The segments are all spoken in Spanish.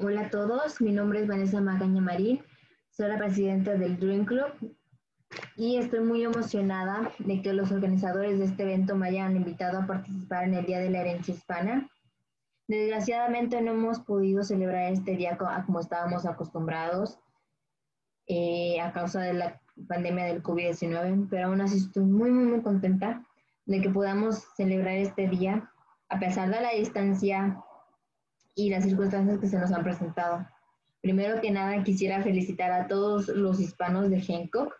Hola a todos, mi nombre es Vanessa Magaña Marín, soy la presidenta del Dream Club y estoy muy emocionada de que los organizadores de este evento me hayan invitado a participar en el Día de la Herencia Hispana. Desgraciadamente no hemos podido celebrar este día como estábamos acostumbrados eh, a causa de la pandemia del COVID-19, pero aún así estoy muy, muy, muy contenta de que podamos celebrar este día a pesar de la distancia y las circunstancias que se nos han presentado. Primero que nada, quisiera felicitar a todos los hispanos de Hancock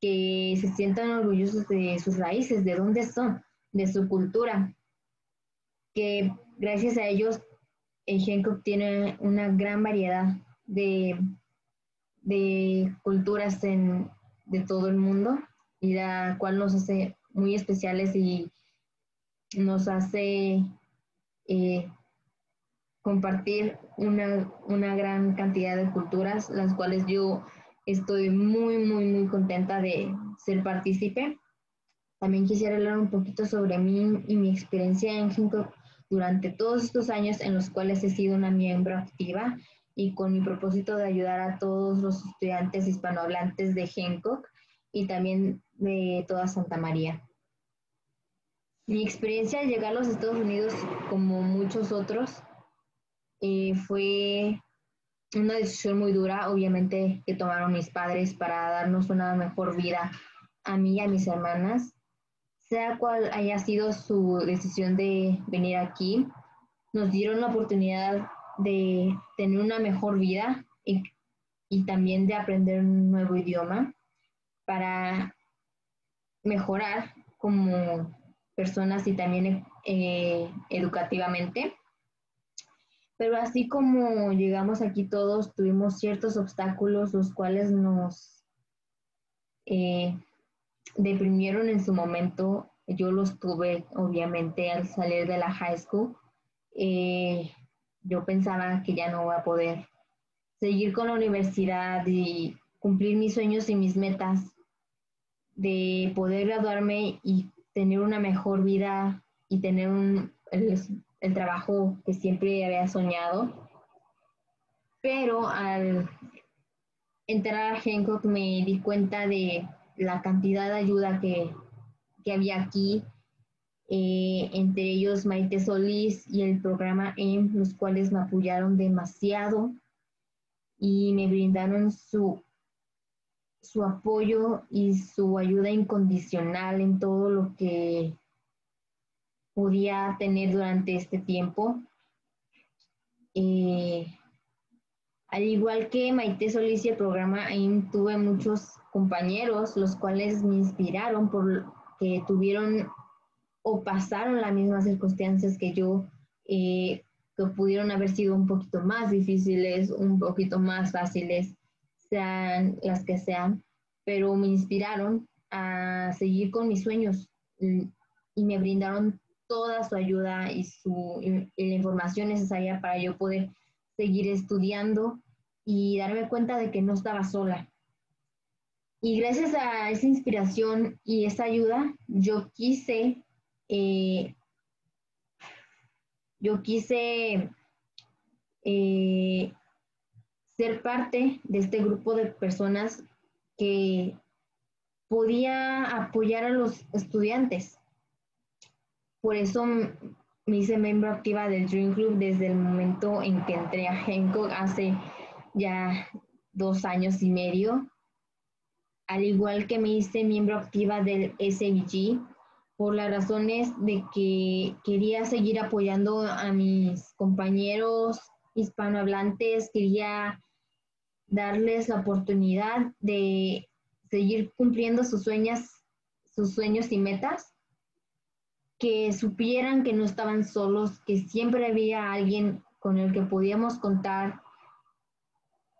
que se sientan orgullosos de sus raíces, de dónde son, de su cultura, que gracias a ellos en Hancock tiene una gran variedad de, de culturas en, de todo el mundo y la cual nos hace muy especiales y nos hace eh, compartir una, una, gran cantidad de culturas, las cuales yo estoy muy, muy, muy contenta de ser partícipe. También quisiera hablar un poquito sobre mí y mi experiencia en Hancock durante todos estos años en los cuales he sido una miembro activa y con mi propósito de ayudar a todos los estudiantes hispanohablantes de Hancock y también de toda Santa María. Mi experiencia al llegar a los Estados Unidos, como muchos otros, eh, fue una decisión muy dura, obviamente, que tomaron mis padres para darnos una mejor vida a mí y a mis hermanas. Sea cual haya sido su decisión de venir aquí, nos dieron la oportunidad de tener una mejor vida y, y también de aprender un nuevo idioma para mejorar como personas y también eh, educativamente. Pero así como llegamos aquí todos, tuvimos ciertos obstáculos los cuales nos eh, deprimieron en su momento. Yo los tuve, obviamente, al salir de la high school. Eh, yo pensaba que ya no iba a poder seguir con la universidad y cumplir mis sueños y mis metas de poder graduarme y tener una mejor vida y tener un, el trabajo que siempre había soñado. Pero al entrar a Hancock me di cuenta de la cantidad de ayuda que, que había aquí, eh, entre ellos Maite Solís y el programa EM, los cuales me apoyaron demasiado y me brindaron su su apoyo y su ayuda incondicional en todo lo que podía tener durante este tiempo. Eh, al igual que Maite Solís y el programa, ahí tuve muchos compañeros los cuales me inspiraron por que tuvieron o pasaron las mismas circunstancias que yo, eh, que pudieron haber sido un poquito más difíciles, un poquito más fáciles sean las que sean, pero me inspiraron a seguir con mis sueños y me brindaron toda su ayuda y, su, la información necesaria para yo poder seguir estudiando y darme cuenta de que no estaba sola. Y gracias a esa inspiración y esa ayuda, yo quise, eh, yo quise eh, ser parte de este grupo de personas que podía apoyar a los estudiantes. Por eso me hice miembro activa del Dream Club desde el momento en que entré a Hancock hace ya dos años y medio, al igual que me hice miembro activa del SVG por las razones de que quería seguir apoyando a mis compañeros hispanohablantes, quería darles la oportunidad de seguir cumpliendo sus sueños, sus sueños y metas, que supieran que no estaban solos, que siempre había alguien con el que podíamos contar,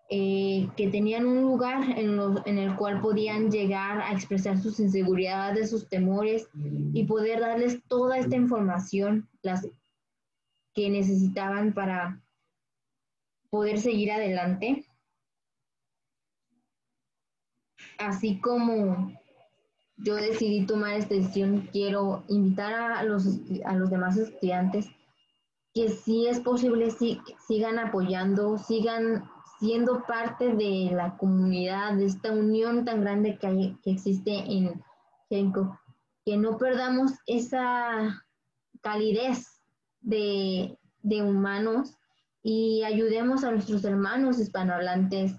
eh, que tenían un lugar en, el cual podían llegar a expresar sus inseguridades, sus temores y poder darles toda esta información que necesitaban para poder seguir adelante. Así como yo decidí tomar esta decisión, quiero invitar a los, a los demás estudiantes que si es posible sigan apoyando, sigan siendo parte de la comunidad, de esta unión tan grande que, hay, que existe en Genco, que no perdamos esa calidez de, de humanos y ayudemos a nuestros hermanos hispanohablantes.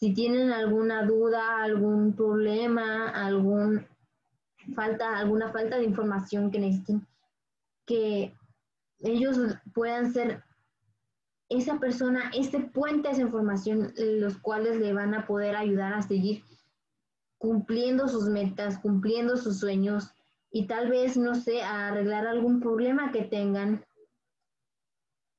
Si tienen alguna duda, algún problema, algún falta, alguna falta de información que necesiten, que ellos puedan ser esa persona, ese puente esa información, los cuales le van a poder ayudar a seguir cumpliendo sus metas, cumpliendo sus sueños y tal vez, no sé, a arreglar algún problema que tengan.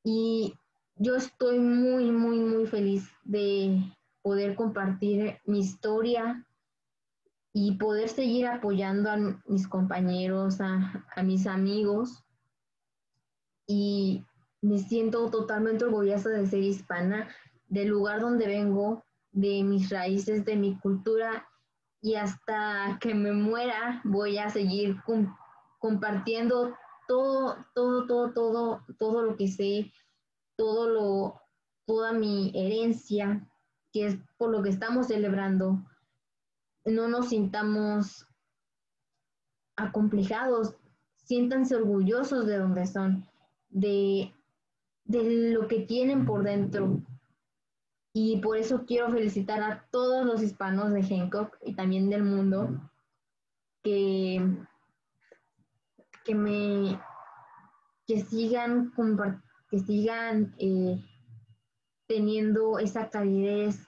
Y yo estoy muy, muy, muy feliz de poder compartir mi historia y poder seguir apoyando a mis compañeros, a, a mis amigos. Y me siento totalmente orgullosa de ser hispana, del lugar donde vengo, de mis raíces, de mi cultura y hasta que me muera voy a seguir compartiendo todo, todo, todo, todo, todo lo que sé, todo lo, toda mi herencia, que es por lo que estamos celebrando. No nos sintamos acomplejados, siéntanse orgullosos de donde son, de de lo que tienen por dentro. Y por eso quiero felicitar a todos los hispanos de Hancock y también del mundo que, que me que sigan que sigan eh, teniendo esa calidez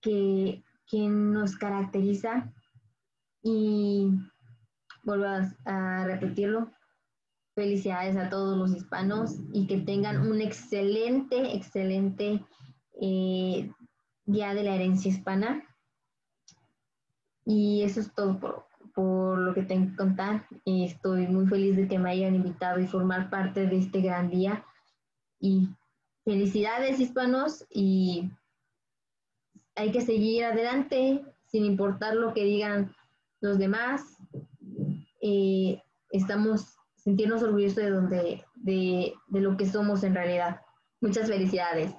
que, que nos caracteriza y vuelvo a repetirlo, Felicidades a todos los hispanos y que tengan un excelente, excelente eh, Día de la Herencia Hispana. Y eso es todo por, por lo que tengo que contar. Estoy muy feliz de que me hayan invitado y formar parte de este gran día. Y felicidades hispanos y hay que seguir adelante sin importar lo que digan los demás. Eh, estamos sentirnos orgullosos de, donde, de, de lo que somos en realidad. Muchas felicidades.